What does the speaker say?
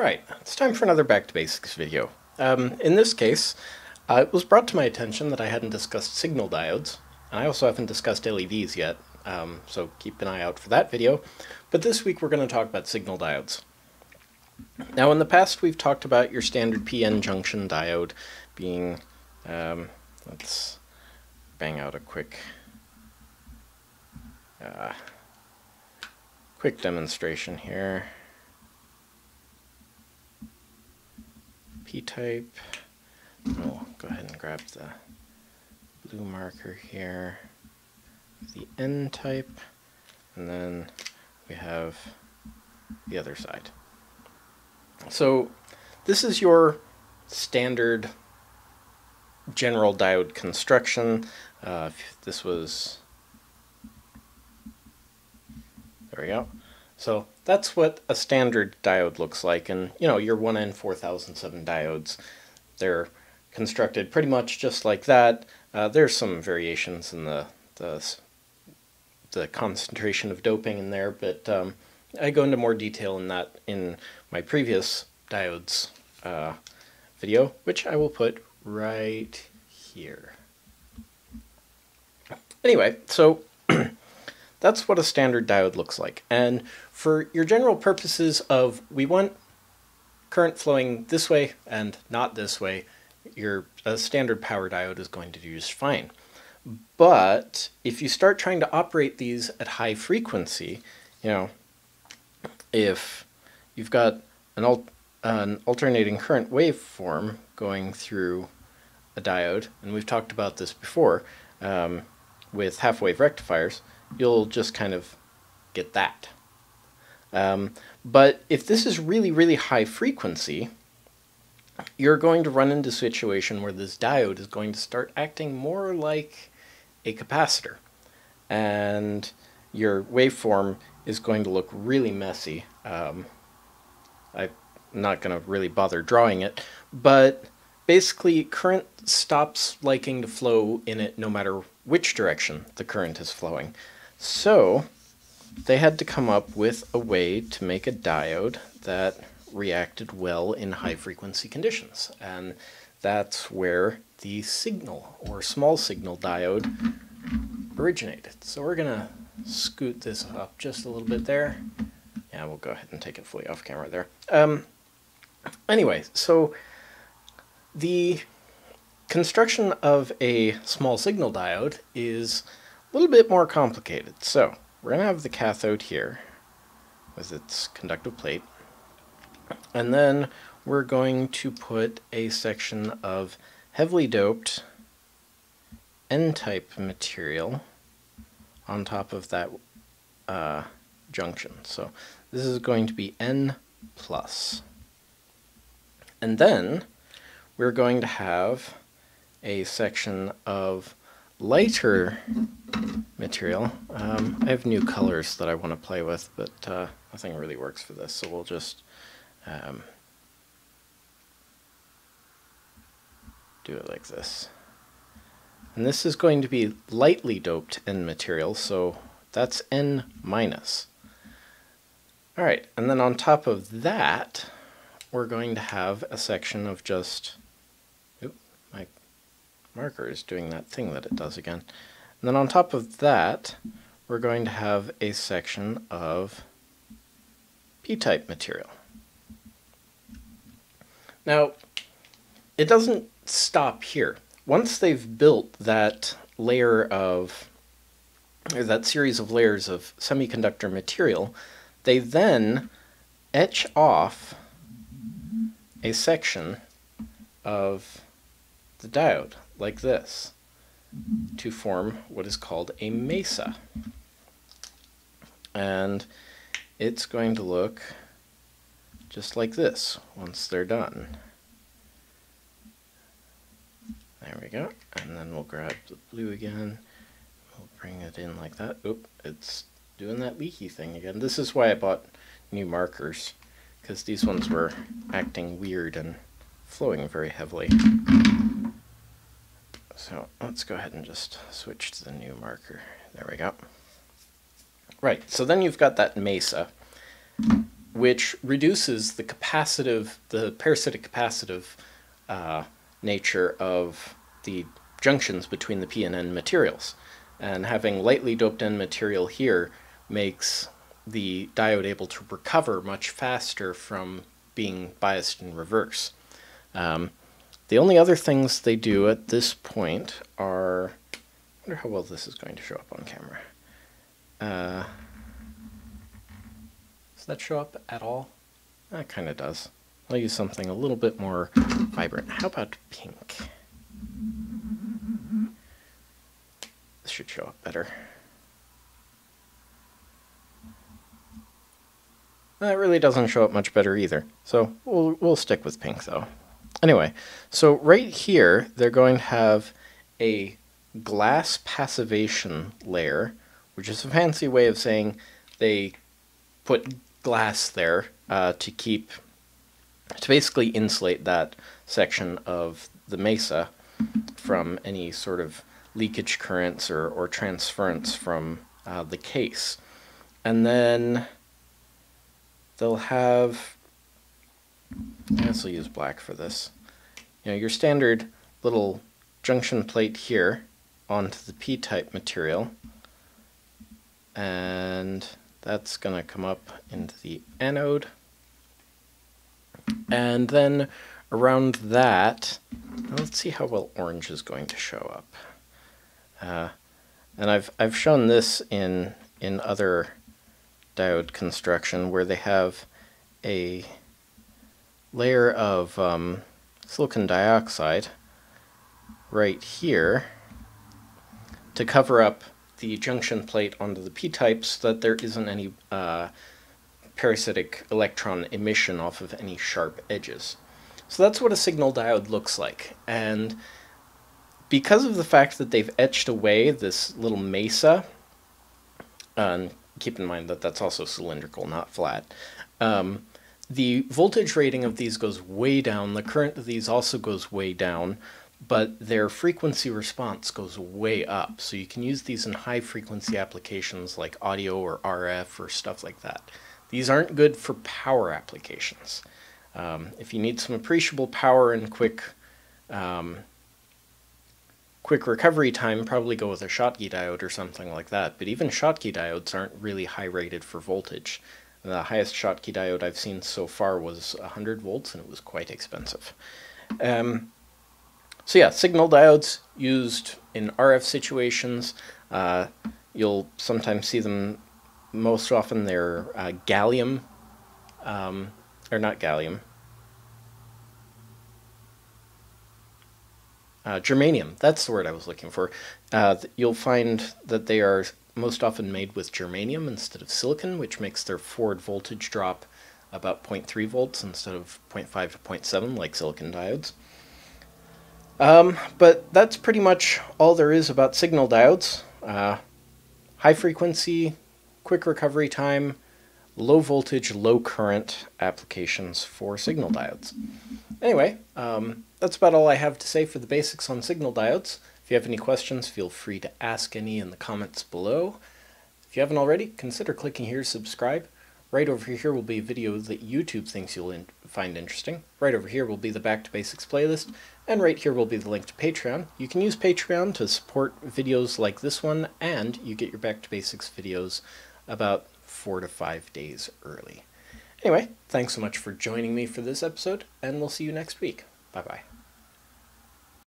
Alright, it's time for another Back to Basics video. Um, in this case, uh, it was brought to my attention that I hadn't discussed signal diodes, and I also haven't discussed LEDs yet, um, so keep an eye out for that video. But this week we're going to talk about signal diodes. Now in the past we've talked about your standard PN junction diode being, um, let's bang out a quick, uh, quick demonstration here. P-type. We'll go ahead and grab the blue marker here, the N-type, and then we have the other side. So this is your standard general diode construction. Uh, this was, there we go. So that's what a standard diode looks like. And, you know, your 1N4007 diodes, they're constructed pretty much just like that. Uh, there's some variations in the, the, the, concentration of doping in there, but um, I go into more detail in that in my previous diodes uh, video, which I will put right here. Anyway, so that's what a standard diode looks like. And for your general purposes of we want current flowing this way and not this way, your standard power diode is going to do just fine. But if you start trying to operate these at high frequency, you know, if you've got an, al an alternating current waveform going through a diode, and we've talked about this before um, with half-wave rectifiers, you'll just kind of get that. Um, but if this is really, really high frequency, you're going to run into a situation where this diode is going to start acting more like a capacitor. And your waveform is going to look really messy. Um, I'm not going to really bother drawing it, but basically current stops liking to flow in it no matter which direction the current is flowing. So they had to come up with a way to make a diode that reacted well in high frequency conditions. And that's where the signal or small signal diode originated. So we're going to scoot this up just a little bit there. Yeah, we'll go ahead and take it fully off camera there. Um, anyway, so the construction of a small signal diode is a little bit more complicated. So we're going to have the cathode here with its conductive plate. And then we're going to put a section of heavily doped N-type material on top of that uh, junction. So this is going to be N plus. And then we're going to have a section of lighter material. Um, I have new colors that I want to play with, but uh, nothing really works for this, so we'll just um, do it like this. And this is going to be lightly doped N material, so that's N minus. Alright, and then on top of that, we're going to have a section of just marker is doing that thing that it does again. And then on top of that, we're going to have a section of p-type material. Now, it doesn't stop here. Once they've built that layer of, or that series of layers of semiconductor material, they then etch off a section of the diode like this to form what is called a mesa. And it's going to look just like this once they're done. There we go. And then we'll grab the blue again. We'll bring it in like that. Oop, it's doing that leaky thing again. This is why I bought new markers, because these ones were acting weird and flowing very heavily. So let's go ahead and just switch to the new marker. There we go. Right, so then you've got that mesa. which reduces the capacitive, the parasitic capacitive uh, nature of the junctions between the p and n materials. And having lightly doped n material here makes the diode able to recover much faster from being biased in reverse. Um, the only other things they do at this point are, I wonder how well this is going to show up on camera. Uh, does that show up at all? That kind of does. I'll use something a little bit more vibrant. How about pink? This should show up better. That really doesn't show up much better either. So we'll, we'll stick with pink though. Anyway, so right here, they're going to have a glass passivation layer, which is a fancy way of saying they put glass there uh, to keep, to basically insulate that section of the mesa from any sort of leakage currents or, or transference from uh, the case. And then they'll have, I guess I'll use black for this, you know, your standard little junction plate here onto the p-type material and that's going to come up into the anode. And then around that let's see how well orange is going to show up. Uh, and I've I've shown this in in other diode construction where they have a layer of um, silicon dioxide right here to cover up the junction plate onto the p-type so that there isn't any uh, parasitic electron emission off of any sharp edges. So that's what a signal diode looks like. And because of the fact that they've etched away this little mesa, and keep in mind that that's also cylindrical, not flat, um, the voltage rating of these goes way down, the current of these also goes way down, but their frequency response goes way up. So you can use these in high frequency applications like audio or RF or stuff like that. These aren't good for power applications. Um, if you need some appreciable power and quick um, quick recovery time, probably go with a Schottky diode or something like that. But even Schottky diodes aren't really high rated for voltage. The highest Schottky diode I've seen so far was 100 volts, and it was quite expensive. Um, so yeah, signal diodes used in RF situations. Uh, you'll sometimes see them. Most often, they're uh, gallium, um, or not gallium, Uh, germanium, that's the word I was looking for. Uh, you'll find that they are most often made with germanium instead of silicon, which makes their forward voltage drop about 0.3 volts instead of 0.5 to 0.7 like silicon diodes. Um, but that's pretty much all there is about signal diodes. Uh, high frequency, quick recovery time, low voltage, low current applications for signal diodes. Anyway, um, that's about all I have to say for the basics on signal diodes. If you have any questions, feel free to ask any in the comments below. If you haven't already, consider clicking here to subscribe. Right over here will be a video that YouTube thinks you'll in find interesting. Right over here will be the Back to Basics playlist, and right here will be the link to Patreon. You can use Patreon to support videos like this one, and you get your Back to Basics videos about four to five days early. Anyway, thanks so much for joining me for this episode, and we'll see you next week. Bye bye.